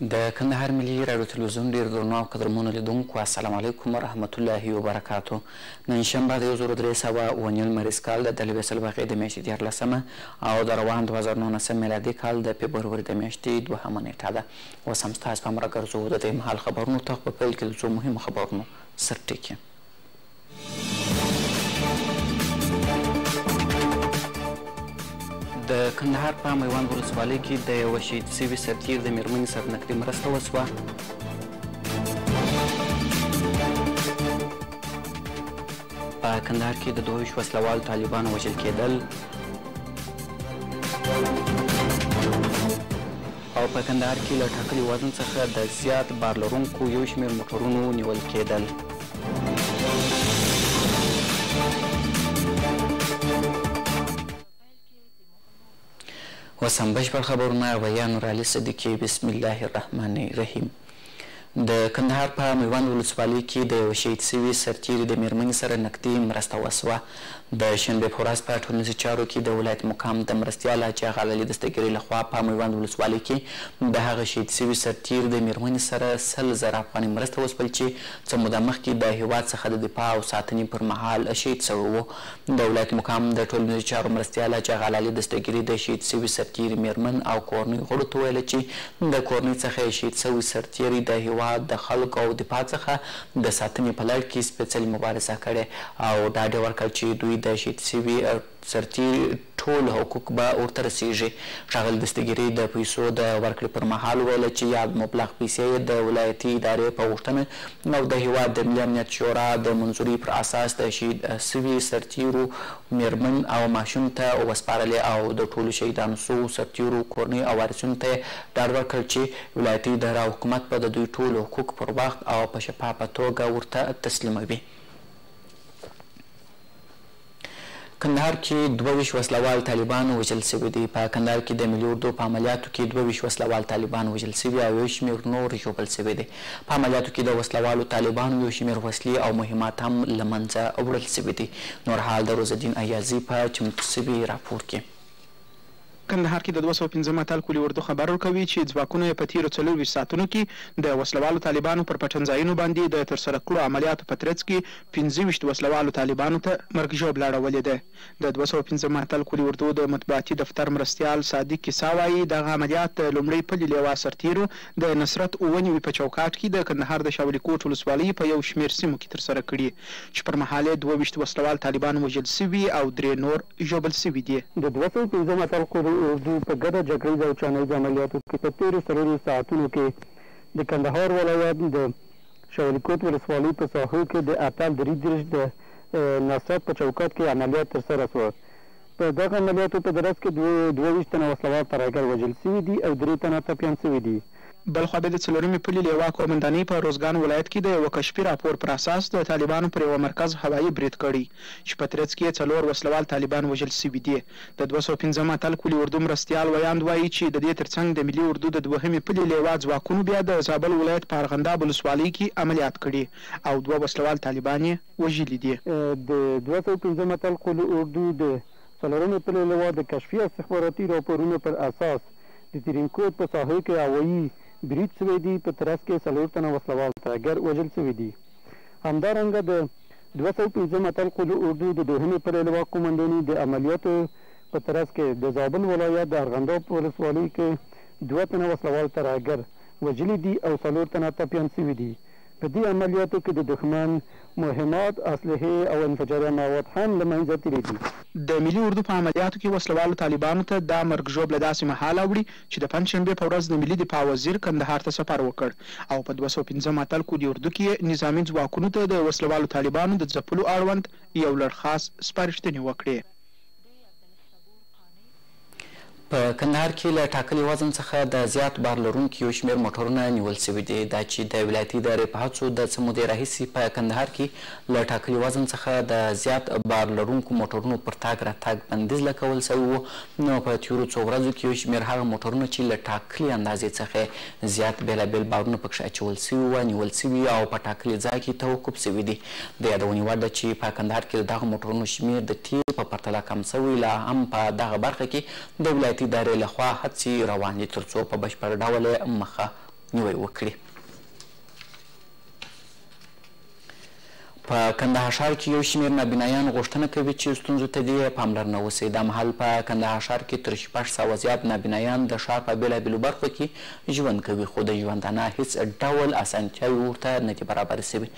د کندهار ملي راډیو تلویزیون ډېر درنو او قدرمنو لیدونکو السلام علیکم ورحمت الله وبرکاته نن شنبه د یو زر درې سوه او نیم لمریز کال د دلوې سلواغې د میاشتې دیارلسمه او د روان دوه زره نولسم میلادي کال د فبروري د میاشتې دوهمه نیټه ده اوس هم ستاسو پام راګرځوو د دې مهال خبرونو ته خو په پیل کې د څو مهمو خبرونو سرټکي. د کندهار په میوند ولسوالۍ کې د یوه شهید سوي سرتیر د میرمنې سره نقدي مرسته وسوه په کندهار کې د دوه ویشت وسلهوالو طالبانو وژل کېدل او په کندهار کې له ټاکلي وزن څخه د زیات بار لرونکو یو شمېر موټرونو نیول کېدل. اوس هم بشپړ خبرونه ویا نورعلي صدیقي بسم الله الرحمن الرحیم د کندهار په میوند ولسوالۍ کې د یوه شهید سوي سرتېري د مېرمنې سره نقدي مرسته وسوه. د شنبې په ورځ په ټولنیزو چارو کې د ولایت مقام د مرستیال حاجي اغالالی دستګیرۍ له خوا په میوند ولسوالۍ کې د هغه شهید سوي سرتېري د مېرمنې سره سل زره افغانۍ مرسته وسول چې څه موده مخکې د هېواد څخه د دفاع او ساتنې پر مهال شهید سوی وو. د ولایت مقام د ټولنیزو چارو مرستیال حاجي اغالالي دستګیري د شهید سوي سرتیري مېرمن او کورنۍ غړو ته وویل چې د کورنۍ څخه یې شهید سوی سرتیری د هېواد د خلکو او دفاع څخه د ساتنې په لړ کې سپېڅلې مبارزه کړې او ډاډ یې ورکړ چې دوی د شهید سوي سرتیري ټول حقوق به ورته رسېږي. ښاغلي دستګیري د پیسو د ورکړې پر مهال وویل چې یاد مبلغ پیسې یې د ولایتي ادارې په غوښتنه او د هېواد د ملي امنیت شورا د منظورۍ پر اساس د شهید شوي سرتېرو مېرمن او ماشوم ته وسپارلې او د ټولو شهیدانو شوو سرتېرو کورنیو او وارثینو ته یې ډاډ ورکړ چې ولایتي اداره او حکومت به د دوی ټول حقوق پر وخت او په شفافه توګه ورته تسلیموي. کندهار کې دوه ویشت وسله وال طالبان وژل شوي دي. په کندهار کې د ملي اردو په عملیاتو کې دوه ویشت وسله وال طالبان وژل شوي او یو شمېر نور ژوبل شوي دي. په عملیاتو کې د وسله والو طالبانو یو شمېر وسلې او مهمات هم له منځه وړل شوي دي. نور حال د روزالدین ایازي په چمتو شوي راپور کې. کندهار کې د دوه سوه پنځم اتل قولي اردو خبر ورکوي چې ځواکونو یې په تېرو څلور ویشت ساعتونو کې د وسله والو طالبانو پر پټنځایونو باندې د ترسره کړو عملیاتو په ترڅ کې پنځه ویشت وسله والو طالبانو ته مرګ ژوبله اړولې ده. د دوه سوه پنځم اتل قولي اردو د مطبوعاتي دفتر مرستیال صادق کیسا وايي، دغه عملیات د لومړۍ پلي لېوا سرتېرو د نصرت اووه نوي په چوکاټ کې د کندهار د شاه ولي کوټ ولسوالۍ په یو شمېر سیمو کې ترسره کړي. چې پر مهال یې دوه ویشت وسله وال طالبان وژل شوي او درې نور ژوبل شوي دي. د دوه سوه پنځم اتل قوې اردو په ګډه جګړیزه او چانهییزه عملیاتو کې په تېرو څلورو ساعتونو کې د کندهار ولایت د شاولي کوت ولسوالۍ په ساحو کې د اتل دري دېرش د نصرت په چوکات کې عملیات ترسره سوه. په دغه عملیاتو په درځ کې دوه ویشت تنه وسله وال ترهګر وژل شوي دي او درې تنه ټپیان شوي دي. بل خوا بیا د څلورمې پلې لېوا قومندانۍ په اروزګان ولایت کې د یوه کشفي راپور پر اساس د طالبانو پر یوه مرکز هوایي برید کړی چې په ترڅ کې یې څلور وسلوال طالبان وژل شوي دي. د دوه سوه پنځم اتل کلي اردو مرستیال ویاند وايي چې ددې ترڅنګ د ملي اردو د دوهمې پلې لېوا ځواکونو بیا د زابل ولایت په ارغنداب ولسوالۍ کې عملیات کړي او دوه وسلوال طالبان یې وژلي دي. د دوه سوه پنځم اتل کلي اردو د څلورمې پلې لېوا د کشفي استخباراتي راپورونو پر اساس د ترینکوت په ساحه کې هوایي برید شوی دی، په ترڅ کې څلور تنه وسله وال ترهګر وژل شوي دي. همدارنګه د دوه سوه پنځم اتل قول اردو د دوهمې پلې لواء قومنداني د عملیاتو په ترڅ کې د زابل ولایت د ارغنداب ولسوالۍ کې دوه تنه وسله وال ترهګر وژلي دي او څلور تنه ټپیان شوي دي. په دې عملیاتو کې د دښمن مهمات، اسلحې او انفجاري مواد هم له منځه تللي دي. د ملي اردو په عملیاتو کې وسله والو طالبانو ته دا مرګ ژوبله داسې مهال اوړي چې د پنجشنبې په ورځ د ملي دفاع وزیر کندهار ته سفر وکړ او په دوه سوه پنځم اتل قود اردو کې یې نظامي ځواکونو ته د وسله والو طالبانو د ځپلو اړوند یو لړ خاص سپارښتنې وکړې. په کندهار کې له ټاکلي وزن څخه د زیات بار لرونکي یو شمېر موټرونه نیول شوي دي. دا چې د ولایتي ادارې په هڅو د څه مودې راهیسې په کندهار کې له ټاکلي وزن څخه د زیات بار لرونکو موټرونو پر تاګ راتاګ بندیز لکول شوی و، نو په تیرو څو ورځو کې یو شمېر هغه موټرونه چې له ټاکلي اندازې څخه زیات بېلابېل بارونه پکښې اچول شوي و، نیول شوي او په ټاکلي ځای کې توقف شوي دي. د یادونې وړ ده چې په کندهار کې د دغه موټرونو شمېر د تېر په پرتله کم شوی، لا هم په دغه برخه کې د ولایتي ادارې له خوا هڅې روان دي تر څو په بشپړ ډول یې مخه نیوی وکړي. په کندهارښار کې یو شمېر نابینایان غوښتنه کوي چې ستونزو ته دې پاملرنه وشي. دا مهال په کندهارښار کې تر شپږ سوه زیات نابینایان د ښار په بېلابېلو برخو کې ژوند کوي، خو د ژوندانه هېڅ ډول اسانتیاوې ورته نه دي برابرې شوې.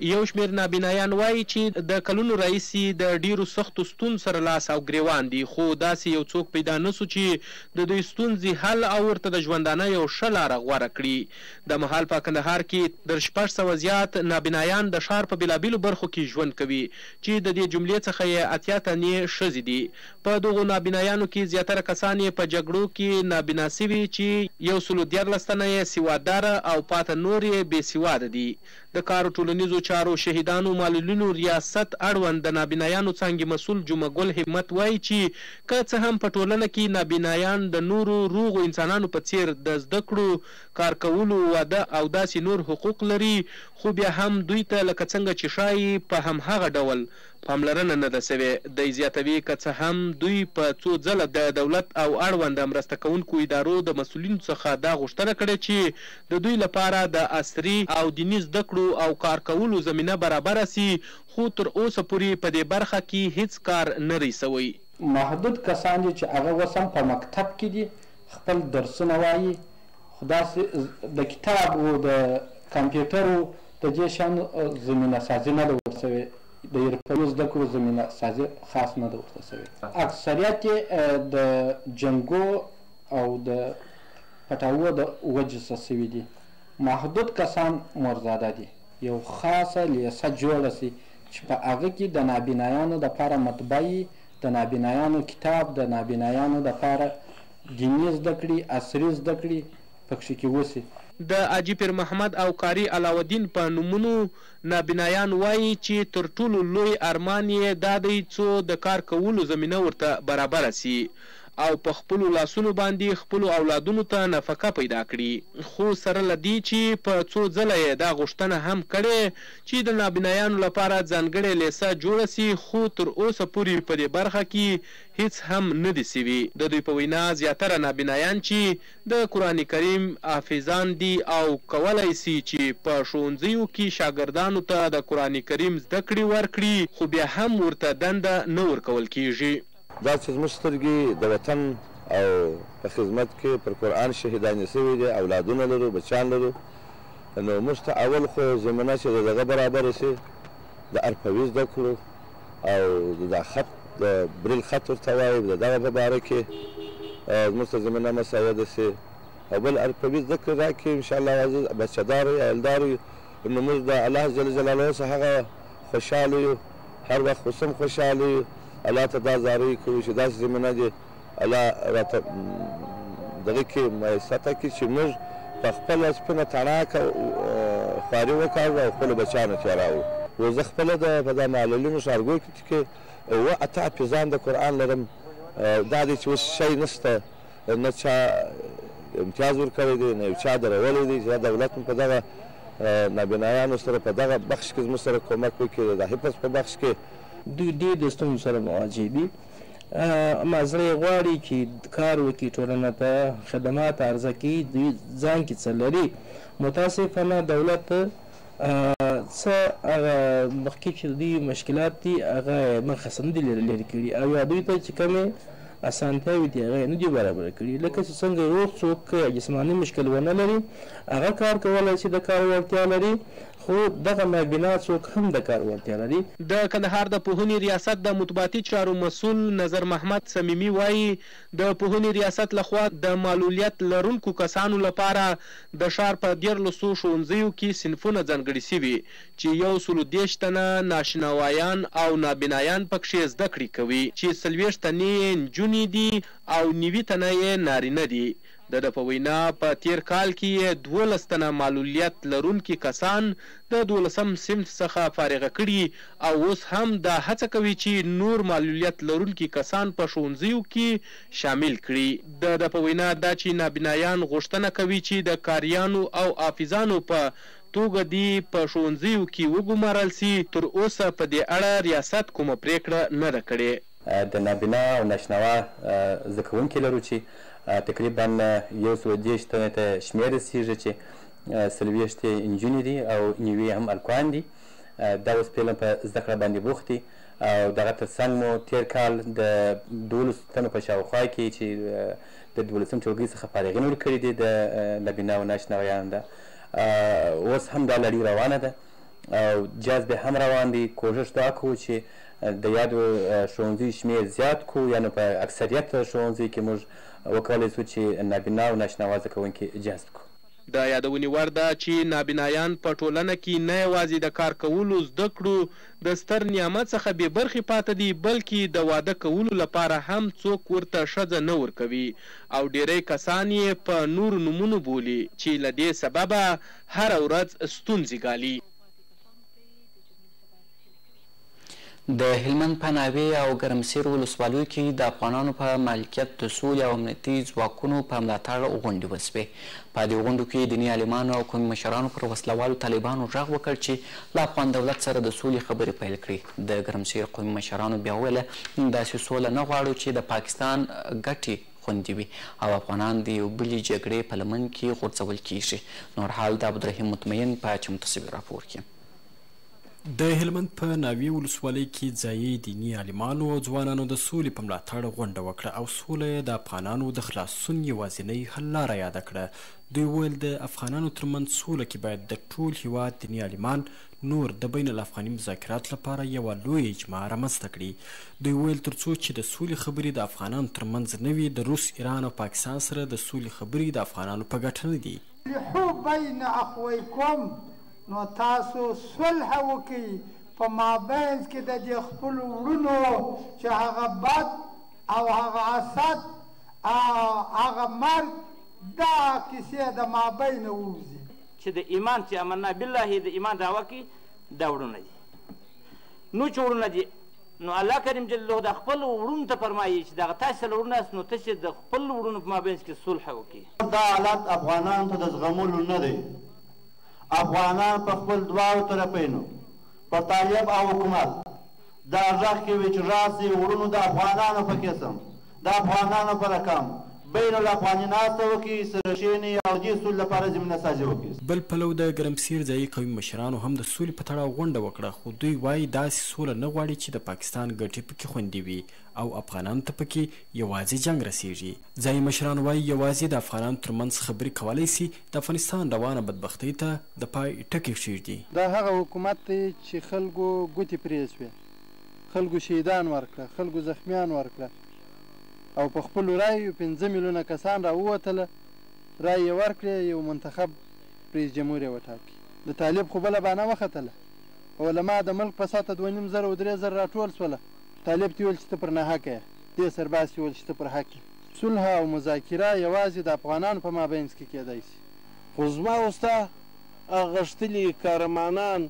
یو شمېر نابینایان وايي چې د کلونو راهیسې د ډېرو سختو ستونزو سره لاس او ګرېوان دي، خو داسې یو څوک پیدا نه شو چې د دوی ستونزې حل او ورته د ژوندانه یو ښه لاره غوره کړي. دا مهال په کندهار کې در شپږ سوه زیات نابینایان د ښار په بېلابېلو برخو کې ژوند کوي چې د دې جملې څخه یې اتیا تنې ښځې دي. په دغو نابینایانو کې زیاتره کسان یې په جګړو کې نابینا شوي چې یو سلو دیارلس تنه یې سوادداره او پاته نور یې بې سواده دي. د کار و ټولنیزو چارو شهیدانو معلولینو ریاست اړوند د نابینایانو څانګې مسول جمعه ګل همت وايي چې که څه هم په ټولنه کې نابینایان د نورو روغو انسانانو په څېر د زده کړو، کار کولو، واده او داسې نور حقوق لري خو بیا هم دوی ته لکه څنګه چې ښايي په همهغه ډول پاملرنه نه ده شوې. دی زیاتوي، که څه هم دوی په څو ځله د دولت او اړونده مرسته کوونکو ادارو د مسؤلینو څخه دا غوښتنه کړې چې د دوی لپاره د عصري او دیني زده کړو او کار کولو زمینه برابره شي، خو تر اوسه پورې په دې برخه کې هیڅ کار نه دی شوی. محدود کسان دي چې هغه اوس هم په مکتب کې دي، خپل درسونه وايي، خو داسې د کتاب و د کمپیوټر و د دې شیانو زمینه سازي نه ده ورته شوې، د حرفوي زده کړو زمینه سازي خاص نه ده ورته شوې. اکثریت یې د جنګو او د پټاوو د وجې څه شوي دي، محدود کسان مورزاده دي، یو خاصه لېسه جوړه شي چې په هغه کې د نابینایانو لپاره مطبعې، د نابینایانو کتاب، د نابینایانو لپاره دیني زده کړې، عصري زده کړې، پکښې کې اوسي. د حاجي پیرمحمد او قاري علاوالدین په نومونو نابینایان وايي چې تر ټولو لوی ارمان یې دا دی څو د کار کولو زمینه ورته برابره سي او په خپلو لاسونو باندي خپلو اولادونو ته نفقه پیدا کړي خو سره له دې چې په څو ځله یې دا غوښتنه هم کړې چې د نابینایانو لپاره ځانګړې لیسه جوړه سي خو تر اوسه پوري په دې برخه کي هیڅ هم نه دي سوي. د دوی په وینا زیاتره نابینایان چې د قرآن کریم حافظان دي او کولای سي چي په ښوونځیو کي شاګردانو ته د قرآن کریم زده کړي ورکړي، خو بیا هم ورته دنده نه ورکول کیږي. دا چي زموږ سترګي د وطن او په خدمت کي پر قرآن شهیداني سوي دي، اولادونه لرو، بچیان لرو، نو موږ ته اول خو زمینه چي د دغه برابره سي د عرفوي زده کړو، او دا خط د بریل خط ورته وایي د دغه په باره کې زموږ ته زمینه مساعده شي او بل عرفوي زده کړې راکړي انشاءالله عزیز بچهدار یو عیلدار یو نو موږ د الله جل جلاله څخه هغه خوشحاله یو هر وخت اوس هم خوشحاله یو الله ته دا زارۍ کوو چې داسې زمینه دې الله راته دغه کې ميسته کړي چې موږ په خپله سپينه تڼاکه خواري وکاږو او خپلو بچيانو ته يې راوړو. و زه خپله د په دا معللينو ښارګو کې چې اووه اته حافظان د قرآن لرم دا دی چې اوس شی نشته نه چا امتياز ورکړی دی نه يو چا درولی دی چې دا دولت مو په دغه نابينايانو سره په دغه بخش کې زموږ سره کومک وکړي د دا حفظ په بخش کې دوی ډېر د ستونزو سره مواجه دي. اما زړه غواړي چې کار وکړي ټولنه ته خدمات عرضه کړي دوی ځان کې څه لري متاسفانه دولت څه هغه مخکې چې دوی مشکلات دي هغه مخه سم دي لري کړي او یا دوی ته چې کومې اسانتیاوې دي هغه نه دي برابر کړي لکه چې څنګه روغ څوک جسماني مشکل ونه لري هغه کار کولای شي د کار وړتیا لري خو دغه نابینا څوک هم د کار وړتیا لري؟ د کندهار د پوهنې ریاست د مطبوعاتي چارو مسؤل نظر محمد صمیمي وايي، د پوهنې ریاست له خوا د معلولیت لرونکو کسانو لپاره د ښار په دیرلسو ښوونځیو کې صنفونه ځانګړي شوي چې یو سلو دېرش تنه ناشنوایان او نابینایان پکښې زده کړې کوي چې څلوېښت تنې یې نجونې دي او نیوي تنه یې نارینه دي. د ده په وینا، په تېر کال کې یې دوولس تنه معلولیت لرونکي کسان د دوولسم صنف څخه فارغه کړي او اوس هم دا هڅه کوي چې نور معلولیت لرونکي کسان په ښوونځیو کې شامل کړي. د ده په وینا، دا چې نابینایان غوښتنه کوي چې د قاریانو او حافظانو په توګه دې په ښوونځیو کې وګومارل شي، تر اوسه په دې اړه ریاست کومه پرېکړه نه ده کړې. د نابینا او ناشنوا زده کوونکي لرو چې تقریبا یو سوه دېرش تنه ته شمېر رسېږي چې څلوېښت یې نجونې دي او نوي یې هم هلکان دي. دا اوس فعلا په زده کړه باندې بوخت دي او د هغه تر څنګ مو تېر کال د دوولسو تنو په شاوخوا کې چې د دوولسم ټولګۍ څخه فارغین ورکړي دي د نابینا او ناشنوایانو ده اوس هم دا لړۍ روانه ده. او جذب یې هم روان دی، کوښښ دا کوو چې د یادو ښوونځیو شمېر زیات کړو، یعنې په اکثریت ښوونځیو کې موږ وکولای شو چې نابینا او ناشناوا زده کوونکي جذب کړو. د یادونې وړ ده چې نابینایان په ټولنه کې نه یوازې د کار کولو، زده کړو د ستر نعمت څخه بې برخې پاتې دي، بلکې د واده کولو لپاره هم څوک ورته ښځه نه ورکوي او ډېری کسان یې په نورو نومونو بولي چې له دې سببه هره ورځ ستونزې ګالي. د هلمند په ناوې او ګرمسیر ولسوالیو کې د افغانانو په مالکیت د سولې او امنیتي ځواکونو په ملاتړ غونډې وشوې. په دې غونډو کې دیني عالمانو او قومي مشرانو پر وسله والو طالبانو غږ وکړ چې له افغان دولت سره د سولې خبرې پیل کړي. د ګرمسیر قومي مشرانو بیا وویل، موږ داسې سوله نه غواړو چې د پاکستان ګټې خوندي وي او افغانان د یو بلي جګړې په لمن کې غورځول کیږي. نور حال د عبدالرحیم مطمئن په چمتو شوي راپور کې. د هلمند په ناوې ولسوالۍ کې ځايي دیني عالمانو او ځوانانو د سولې په ملاتړ غونډه وکړه او سوله یې د افغانانو د خلاصون یوازینۍ حل لاره یاده کړه. دوی وویل، د افغانانو ترمنځ سوله کې باید د ټول هېواد دیني عالمان نور د بین الافغاني مذاکراتو لپاره یوه لویه اجماع رامنځته کړي. دوی وویل تر څو چې د سولې خبرې د افغانانو تر منځ نه وي، د روس، ایران او پاکستان سره د سولې خبرې د افغانانو په ګټه نه دي. اصلحو بین اخویکم، نو تاسو صلح وکړئ په مابینځ کې د دې خپلو وړونو چې هغه بد او هغه اسد او هغه مرګ دا کیسې د مابینه ووځي. چه د ایمان چه امنا بالله د ایمان دعوه کی دا وړونه دی نو چه وړونه دی نو الله کریم جل له د خپل وړونو ته فرمایي چې دغه تاسو سره وړونه است نو ته چې د خپل وړونو په مابینځ کې صلح وکړي دا حالت افغانان ته د زغملو نه دی افغانان په خپل دواړو طرفینو په طالب او حکومت دا غږ کوي چې راسي وړونو د افغانانو په قسم د افغانانو په رقم بین الافغاني ناسته وکړي، سره کښېني او دې سولې لپاره زمینه سازي وکړي. بل پلو د ګرمسیر ځايي قومي مشرانو هم د سولې په تړاو غونډه وکړه، خو دوی وايي داسې سوله نه غواړي چې د پاکستان ګټې پکې خوندي وي او افغانانو ته پکې یوازې جنګ رسېږي. ځايي مشران وايي یوازې د افغانانو تر منځ خبرې کولای شي د افغانستان روانه بدبختۍ ته د پای ټکی کښېږدي. دا هغه حکومت دی چې خلکو ګوتې پرې شوې. خلکو شهیدان ورکړه، خلکو زخمیان ورکړه او په خپلو رایو پنځه میلونه کسان را ووتله رای یې ورکړې یو منتخب رئیس جمهور یې وټاکي د طالب خو بله بانه وختله علماء د ملک په سطح دوه نیم زره او درې زره را ټول سوله طالب ته یې ویل چې ته پر ناحقه یې دې سرباس یې ویل چې ته پر حق یې صلح او مذاکره یوازې د افغانانو په مابینځ کې کیدای شي. خو زما او ستا هغه غښتلي قهرمانان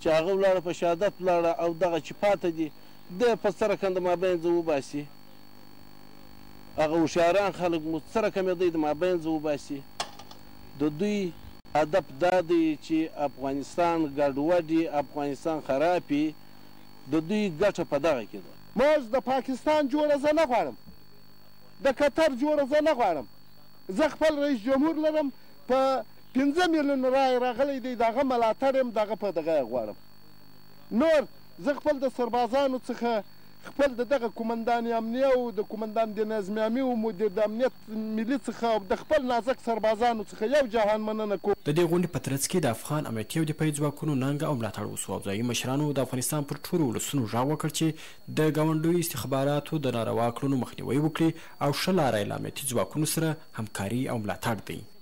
چې هغه ولاړه په شهادت ولاړه او دغه چې پاته دي ده په څه رکم د مابينځه وباسي هغه هوښياران خلک مو څه رکم يې دی د مابينځه وباسي د دوی هدف دا دی چې افغانستان ګډوډي افغانستان خرابي د دوی ګټه په دغه کې ده. موږ د پاکستان جوړه زه نه غواړم د قطر جوړه زه نه غواړم زه خپل رئیس جمهور لرم په. پنځه میلیون رای راغلی دی داغه ملاتړ یم داغه په دغه یې غواړم نور زه خپل د سربازانو څخه خپل د دغه کومندان امنیه او د کومندان دنظمیامي او مدیر د امنیت ملي څخه او د خپل نازک سربازانو څخه یو جهان مننه کوم. د دې غونډې په ترڅ کې د افغان امنیتي او دفاعي ځواکونو ننګه او ملاتړ وسو او ځايي مشرانو د افغانستان پر ټولو ولسونو غږ وکړ چې د ګاونډیو استخباراتو د ناروا کړنو مخنیوی وکړي او ښه لاره یې له امنیتي ځواکونو سره همکاري او ملاتړ دی.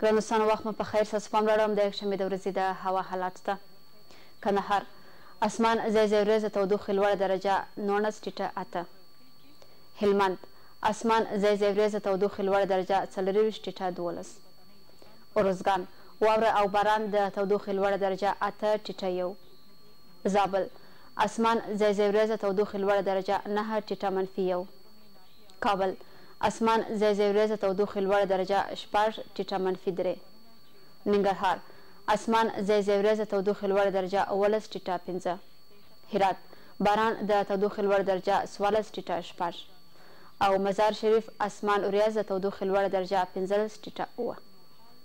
ګران دوستانو وخت مو پخیر ستاسو پام راړوم د یکشنبې د ورځې د هوا حالات ته کندهار اسمان ځای ځای ورېځ د تودوخې لوړه درجه نوڼځ ټیټه اته هلمند اسمان ځای ځای ورېځ د تودوخې لوړه درجه څلورویشت ټیټه دوولس ارزګان واوره او باران د تودوخې لوړه درجه اته ټیټه یو زابل اسمان ځای ځای ورېځ د تودوخې لوړه درجه نهه ټیټه منفي یو کابل، اسمان ځای ځای وریځ تودوخې لوړه درجه، شپږ، ټیټه منفي درې. ننګرهار، اسمان ځای ځای وریځ تودوخې لوړه درجه، اوولس، ټیټه پنځه. هرات، باران د تودوخې لوړه درجه، څوارلس، ټیټه شپږ. او مزار شریف، اسمان وریځ تودوخې لوړه درجه، پنځلس، ټیټه اووه.